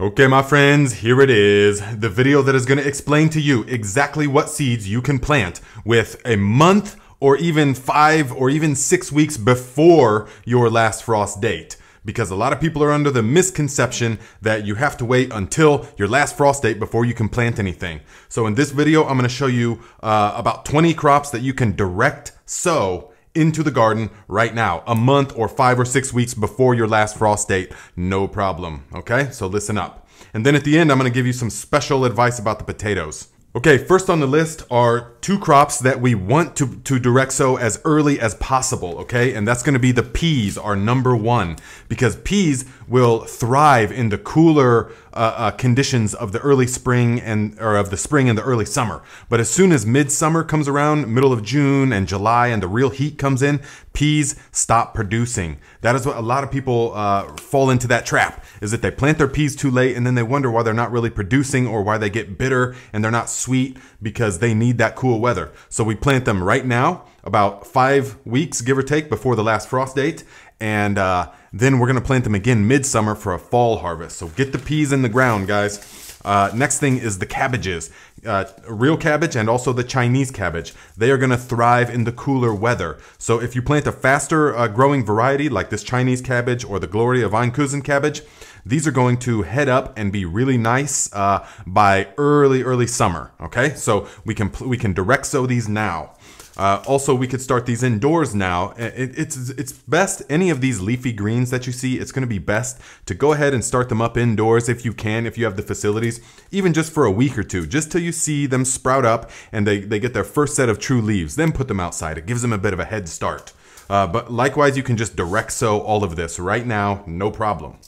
Okay, my friends, here it is. The video that is going to explain to you exactly what seeds you can plant with a month or even five or even six weeks before your last frost date. Because a lot of people are under the misconception that you have to wait until your last frost date before you can plant anything. So in this video, I'm gonna show you uh, about 20 crops that you can direct sow into the garden right now, a month or five or six weeks before your last frost date, no problem, okay? So listen up. And then at the end, I'm gonna give you some special advice about the potatoes. Okay, first on the list are two crops that we want to, to direct sow as early as possible, okay? And that's gonna be the peas, our number one, because peas will thrive in the cooler uh, uh, conditions of the early spring and or of the spring and the early summer. But as soon as midsummer comes around, middle of June and July, and the real heat comes in, peas stop producing. That is what a lot of people uh, fall into that trap is that they plant their peas too late and then they wonder why they're not really producing or why they get bitter and they're not sweet because they need that cool weather. So we plant them right now, about five weeks, give or take, before the last frost date. And uh, then we're gonna plant them again midsummer for a fall harvest. So get the peas in the ground, guys. Uh, next thing is the cabbages. Uh, real cabbage and also the Chinese cabbage. They are going to thrive in the cooler weather. So if you plant a faster uh, growing variety like this Chinese cabbage or the Glory of Enkhuizen cabbage, these are going to head up and be really nice uh, by early, early summer. Okay, so we can we can direct sow these now. Uh, also, we could start these indoors now. It, it's it's best any of these leafy greens that you see. It's going to be best to go ahead and start them up indoors if you can, if you have the facilities, even just for a week or two, just till you see them sprout up and they they get their first set of true leaves. Then put them outside. It gives them a bit of a head start. Uh, but likewise, you can just direct sow all of this right now, no problem.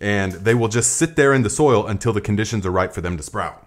And they will just sit there in the soil until the conditions are right for them to sprout.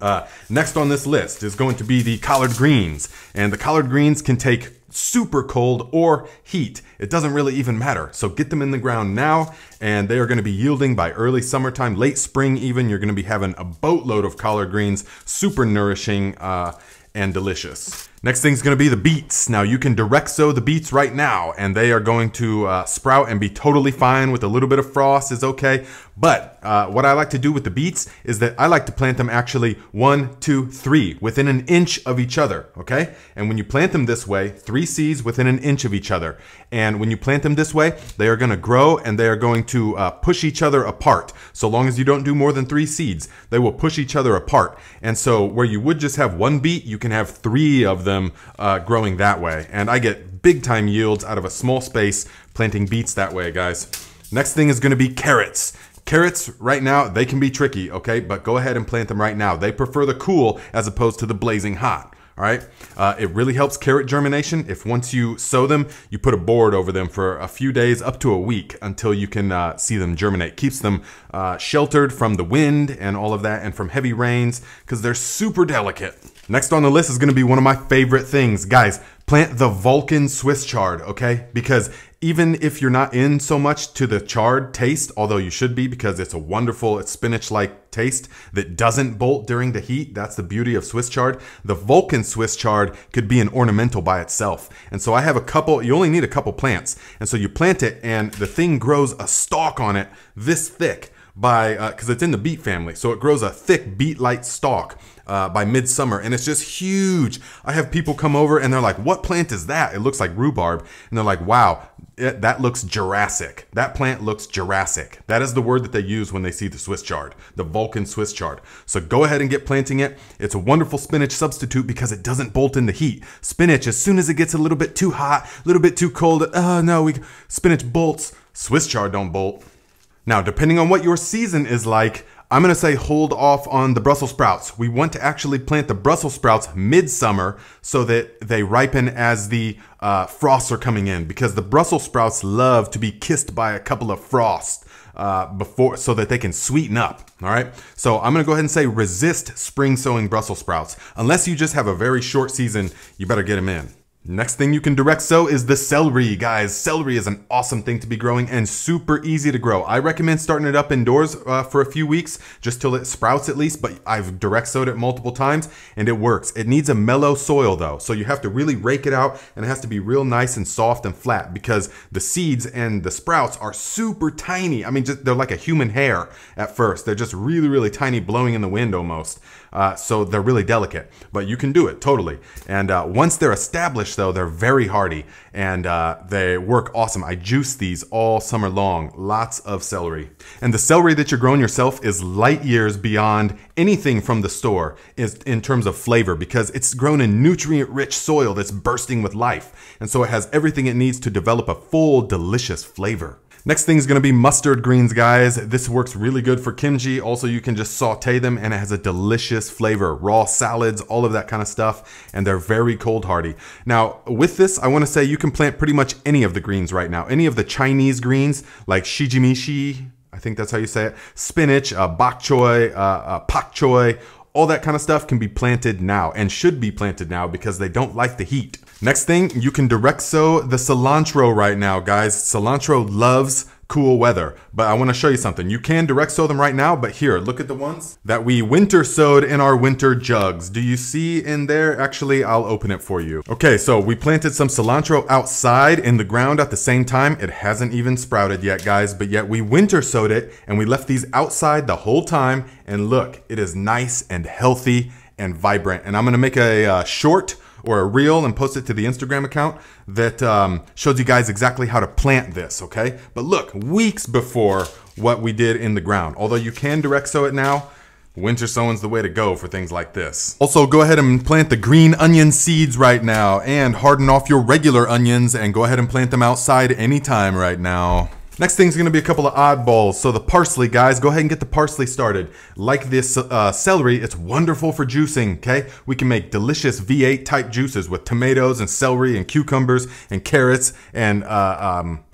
Uh, next on this list is going to be the collard greens. And the collard greens can take super cold or heat. It doesn't really even matter. So get them in the ground now and they are going to be yielding by early summertime, late spring even. You're going to be having a boatload of collard greens, super nourishing uh, and delicious. Next thing is going to be the beets. Now you can direct sow the beets right now and they are going to uh, sprout and be totally fine with a little bit of frost is okay. But uh, what I like to do with the beets is that I like to plant them actually one, two, three within an inch of each other. Okay. And when you plant them this way, three seeds within an inch of each other. And when you plant them this way, they are going to grow and they are going to uh, push each other apart. So long as you don't do more than three seeds, they will push each other apart. And so where you would just have one beet, you can have three of them uh, growing that way. And I get big time yields out of a small space planting beets that way, guys. Next thing is going to be carrots. Carrots, right now, they can be tricky, okay? But go ahead and plant them right now. They prefer the cool as opposed to the blazing hot. All right. Uh, it really helps carrot germination if once you sow them, you put a board over them for a few days, up to a week, until you can uh, see them germinate. Keeps them uh, sheltered from the wind and all of that, and from heavy rains, because they're super delicate. Next on the list is going to be one of my favorite things, guys. Plant the Vulcan Swiss chard, okay? Because even if you're not in so much to the chard taste, although you should be because it's a wonderful spinach-like taste that doesn't bolt during the heat, that's the beauty of Swiss chard. The Vulcan Swiss chard could be an ornamental by itself. And so I have a couple, you only need a couple plants. And so you plant it and the thing grows a stalk on it this thick by, because uh, it's in the beet family. So it grows a thick beet-like stalk uh, by midsummer, and it's just huge. I have people come over and they're like, "What plant is that?" It looks like rhubarb, and they're like, "Wow, it, that looks Jurassic. That plant looks Jurassic." That is the word that they use when they see the Swiss chard, the Vulcan Swiss chard. So go ahead and get planting it. It's a wonderful spinach substitute because it doesn't bolt in the heat. Spinach, as soon as it gets a little bit too hot, a little bit too cold, oh no, we spinach bolts. Swiss chard don't bolt. Now, depending on what your season is like, I'm going to say hold off on the Brussels sprouts. We want to actually plant the Brussels sprouts midsummer so that they ripen as the uh, frosts are coming in because the Brussels sprouts love to be kissed by a couple of frosts. Uh, before so that they can sweeten up. All right. So I'm going to go ahead and say resist spring sowing Brussels sprouts. Unless you just have a very short season, you better get them in. Next thing you can direct sow is the celery, guys. Celery is an awesome thing to be growing and super easy to grow. I recommend starting it up indoors uh, for a few weeks, just till it sprouts at least, but I've direct sowed it multiple times and it works. It needs a mellow soil though, so you have to really rake it out and it has to be real nice and soft and flat because the seeds and the sprouts are super tiny. I mean, just they're like a human hair at first. They're just really, really tiny, blowing in the wind almost. Uh, so they're really delicate, but you can do it totally. And uh, once they're established, though, they're very hardy and uh, they work awesome. I juice these all summer long, lots of celery. And the celery that you're growing yourself is light years beyond anything from the store is in terms of flavor because it's grown in nutrient rich soil that's bursting with life. And so it has everything it needs to develop a full, delicious flavor. Next thing is gonna be mustard greens, guys. This works really good for kimchi. Also, you can just saute them and it has a delicious flavor. Raw salads, all of that kind of stuff, and they're very cold hardy. Now, with this, I wanna say you can plant pretty much any of the greens right now. Any of the Chinese greens, like shijimishi, I think that's how you say it, spinach, uh, bok choy, uh, uh, pak choy, all that kind of stuff can be planted now and should be planted now because they don't like the heat. Next thing, you can direct sow the cilantro right now, guys. Cilantro loves cool weather. But I want to show you something. You can direct sow them right now, but here, look at the ones that we winter sowed in our winter jugs. Do you see in there? Actually, I'll open it for you. Okay, so we planted some cilantro outside in the ground at the same time. It hasn't even sprouted yet, guys, but yet we winter sowed it and we left these outside the whole time. And look, it is nice and healthy and vibrant. And I'm gonna make a uh, short or a reel and post it to the Instagram account that um, shows you guys exactly how to plant this, okay? But look, weeks before what we did in the ground. Although you can direct sow it now, winter sowing's the way to go for things like this. Also, go ahead and plant the green onion seeds right now and harden off your regular onions and go ahead and plant them outside anytime right now. Next thing's gonna be a couple of oddballs. So the parsley, guys, go ahead and get the parsley started. Like this uh, celery, it's wonderful for juicing, okay? We can make delicious V8 type juices with tomatoes and celery and cucumbers and carrots and uh, um,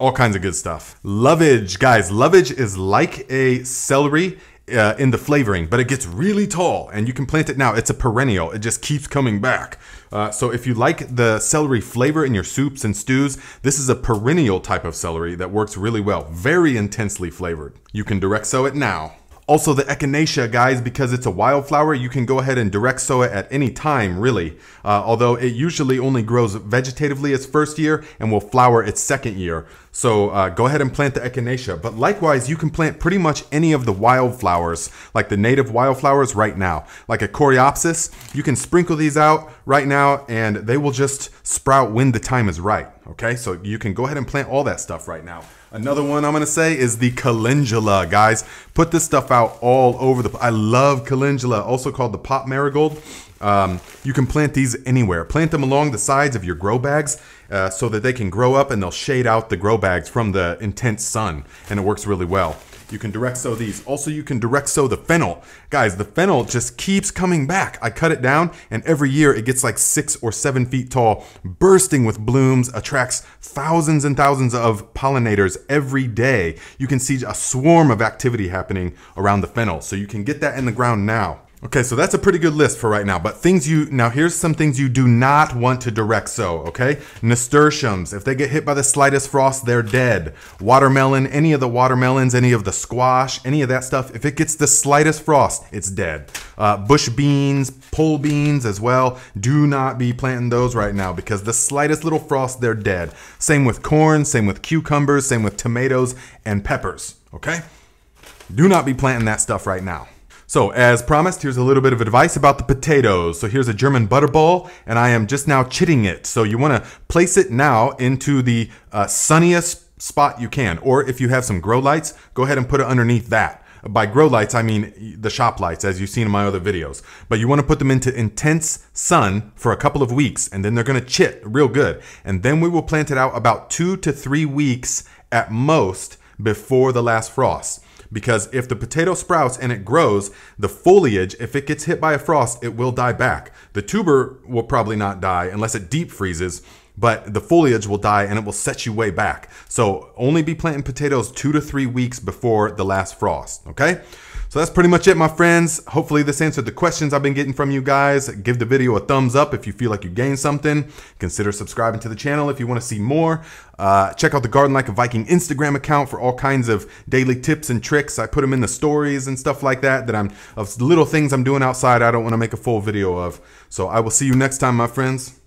all kinds of good stuff. Lovage, guys, lovage is like a celery uh, in the flavoring, but it gets really tall and you can plant it now. It's a perennial. It just keeps coming back. Uh, so if you like the celery flavor in your soups and stews, this is a perennial type of celery that works really well. Very intensely flavored. You can direct sow it now. Also the echinacea, guys, because it's a wildflower, you can go ahead and direct sow it at any time, really. Uh, although it usually only grows vegetatively its first year and will flower its second year. So uh, go ahead and plant the echinacea. But likewise, you can plant pretty much any of the wildflowers, like the native wildflowers right now. Like a coreopsis, you can sprinkle these out right now and they will just sprout when the time is right. Okay, so you can go ahead and plant all that stuff right now. Another one I'm gonna say is the calendula, guys. Put this stuff out all over the. I love calendula, also called the pot marigold. Um, you can plant these anywhere. Plant them along the sides of your grow bags uh, so that they can grow up and they'll shade out the grow bags from the intense sun, and it works really well. You can direct sow these. Also, you can direct sow the fennel. Guys, the fennel just keeps coming back. I cut it down and every year it gets like six or seven feet tall, bursting with blooms, attracts thousands and thousands of pollinators every day. You can see a swarm of activity happening around the fennel. So you can get that in the ground now. Okay, so that's a pretty good list for right now. But things you now here's some things you do not want to direct sow. Okay, nasturtiums. If they get hit by the slightest frost, they're dead. Watermelon, any of the watermelons, any of the squash, any of that stuff. If it gets the slightest frost, it's dead. Uh, bush beans, pole beans as well. Do not be planting those right now because the slightest little frost, they're dead. Same with corn. Same with cucumbers. Same with tomatoes and peppers. Okay. Do not be planting that stuff right now. So, as promised, here's a little bit of advice about the potatoes. So here's a German butterball, and I am just now chitting it. So you want to place it now into the uh, sunniest spot you can. Or if you have some grow lights, go ahead and put it underneath that. By grow lights, I mean the shop lights, as you've seen in my other videos. But you want to put them into intense sun for a couple of weeks, and then they're going to chit real good. And then we will plant it out about two to three weeks at most before the last frost because if the potato sprouts and it grows, the foliage, if it gets hit by a frost, it will die back. The tuber will probably not die unless it deep freezes, but the foliage will die and it will set you way back. So only be planting potatoes two to three weeks before the last frost, okay? So that's pretty much it, my friends. Hopefully, this answered the questions I've been getting from you guys. Give the video a thumbs up if you feel like you gained something. Consider subscribing to the channel if you want to see more. Uh, check out the Garden Like a Viking Instagram account for all kinds of daily tips and tricks. I put them in the stories and stuff like that. That I'm of little things I'm doing outside. I don't want to make a full video of. So I will see you next time, my friends.